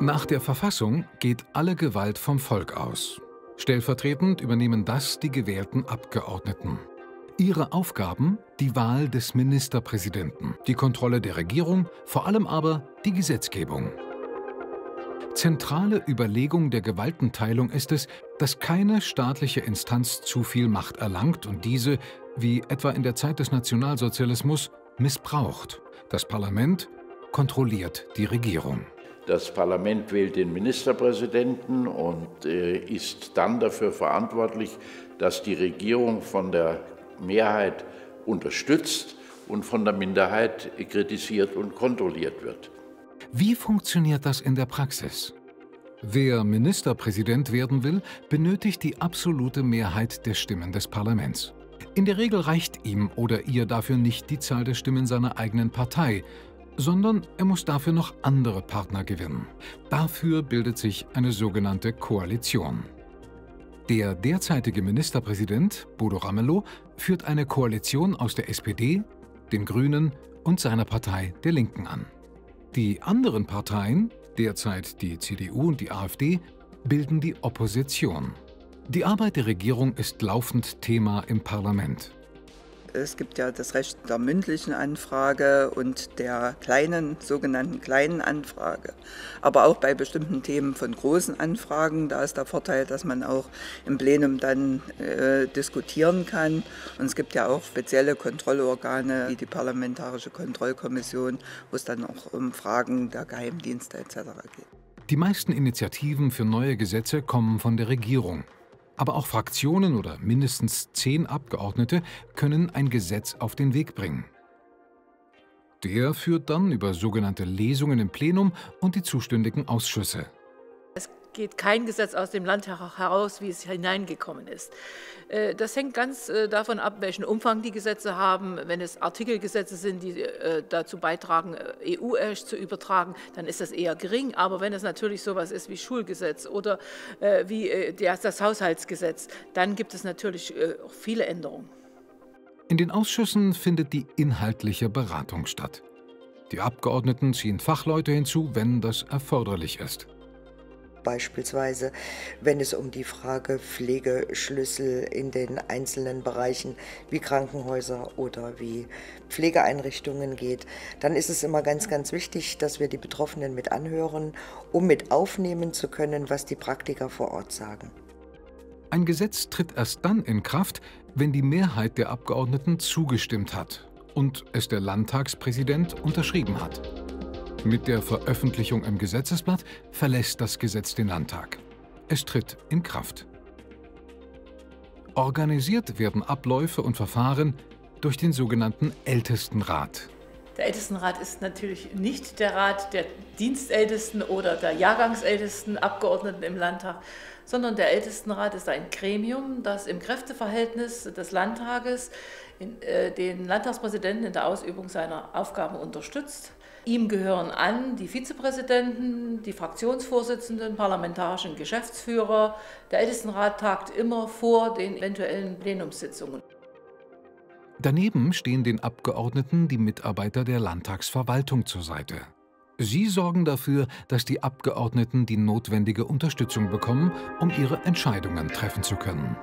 Nach der Verfassung geht alle Gewalt vom Volk aus. Stellvertretend übernehmen das die gewählten Abgeordneten. Ihre Aufgaben die Wahl des Ministerpräsidenten, die Kontrolle der Regierung, vor allem aber die Gesetzgebung. Zentrale Überlegung der Gewaltenteilung ist es, dass keine staatliche Instanz zu viel Macht erlangt und diese, wie etwa in der Zeit des Nationalsozialismus, missbraucht. Das Parlament kontrolliert die Regierung. Das Parlament wählt den Ministerpräsidenten und äh, ist dann dafür verantwortlich, dass die Regierung von der Mehrheit unterstützt und von der Minderheit kritisiert und kontrolliert wird. Wie funktioniert das in der Praxis? Wer Ministerpräsident werden will, benötigt die absolute Mehrheit der Stimmen des Parlaments. In der Regel reicht ihm oder ihr dafür nicht die Zahl der Stimmen seiner eigenen Partei, sondern er muss dafür noch andere Partner gewinnen. Dafür bildet sich eine sogenannte Koalition. Der derzeitige Ministerpräsident, Bodo Ramelow, führt eine Koalition aus der SPD, den Grünen und seiner Partei der Linken an. Die anderen Parteien, derzeit die CDU und die AfD, bilden die Opposition. Die Arbeit der Regierung ist laufend Thema im Parlament. Es gibt ja das Recht der mündlichen Anfrage und der kleinen, sogenannten kleinen Anfrage. Aber auch bei bestimmten Themen von großen Anfragen, da ist der Vorteil, dass man auch im Plenum dann äh, diskutieren kann. Und es gibt ja auch spezielle Kontrollorgane, wie die Parlamentarische Kontrollkommission, wo es dann auch um Fragen der Geheimdienste etc. geht. Die meisten Initiativen für neue Gesetze kommen von der Regierung. Aber auch Fraktionen oder mindestens zehn Abgeordnete können ein Gesetz auf den Weg bringen. Der führt dann über sogenannte Lesungen im Plenum und die zuständigen Ausschüsse geht kein Gesetz aus dem Land heraus, wie es hineingekommen ist. Äh, das hängt ganz äh, davon ab, welchen Umfang die Gesetze haben. Wenn es Artikelgesetze sind, die äh, dazu beitragen, EU-Recht zu übertragen, dann ist das eher gering. Aber wenn es natürlich sowas ist wie Schulgesetz oder wie das Haushaltsgesetz, dann gibt es natürlich viele Änderungen. In den Ausschüssen findet die inhaltliche Beratung statt. Die Abgeordneten ziehen Fachleute hinzu, wenn das erforderlich ist beispielsweise, wenn es um die Frage Pflegeschlüssel in den einzelnen Bereichen wie Krankenhäuser oder wie Pflegeeinrichtungen geht, dann ist es immer ganz, ganz wichtig, dass wir die Betroffenen mit anhören, um mit aufnehmen zu können, was die Praktiker vor Ort sagen. Ein Gesetz tritt erst dann in Kraft, wenn die Mehrheit der Abgeordneten zugestimmt hat und es der Landtagspräsident unterschrieben hat. Mit der Veröffentlichung im Gesetzesblatt verlässt das Gesetz den Landtag. Es tritt in Kraft. Organisiert werden Abläufe und Verfahren durch den sogenannten Ältestenrat. Der Ältestenrat ist natürlich nicht der Rat der Dienstältesten oder der Jahrgangsältesten Abgeordneten im Landtag, sondern der Ältestenrat ist ein Gremium, das im Kräfteverhältnis des Landtages äh, den Landtagspräsidenten in der Ausübung seiner Aufgaben unterstützt Ihm gehören an die Vizepräsidenten, die Fraktionsvorsitzenden, parlamentarischen Geschäftsführer. Der Ältestenrat tagt immer vor den eventuellen Plenumssitzungen. Daneben stehen den Abgeordneten die Mitarbeiter der Landtagsverwaltung zur Seite. Sie sorgen dafür, dass die Abgeordneten die notwendige Unterstützung bekommen, um ihre Entscheidungen treffen zu können.